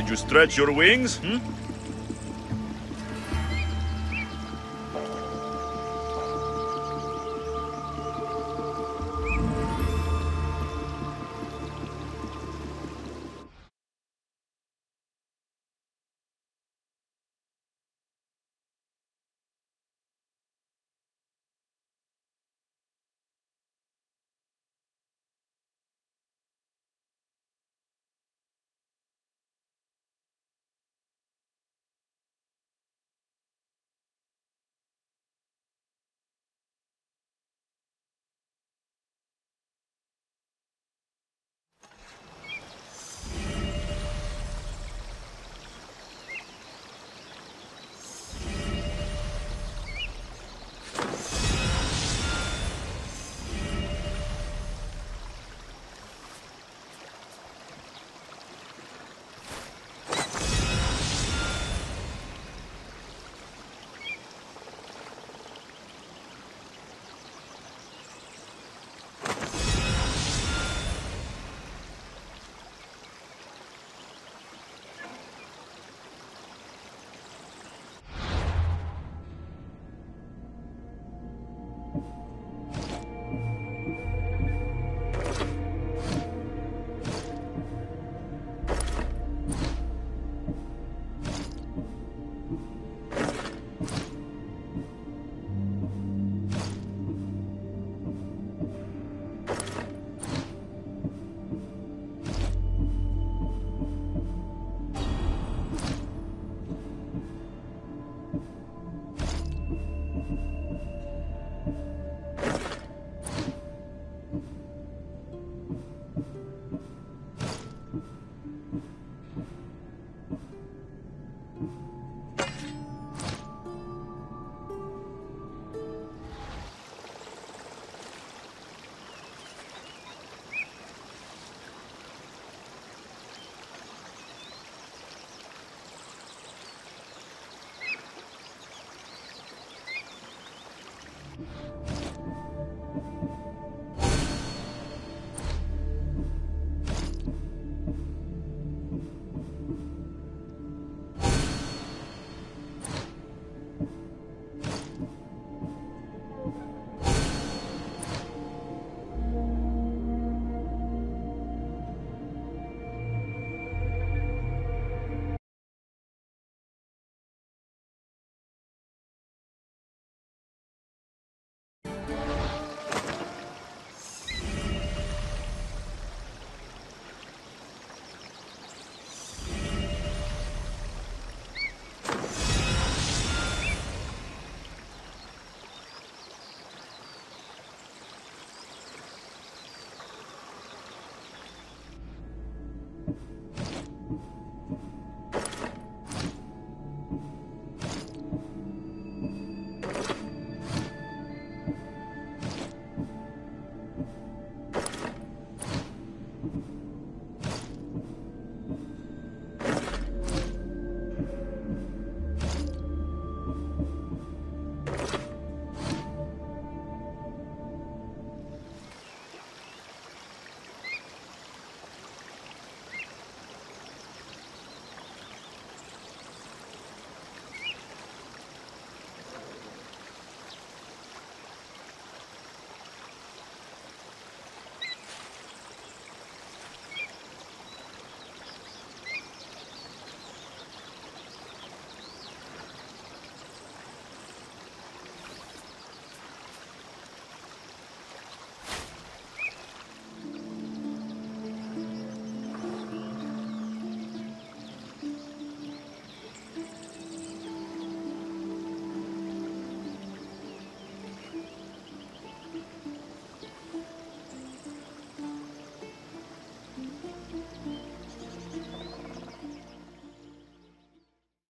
Did you stretch your wings? Hmm?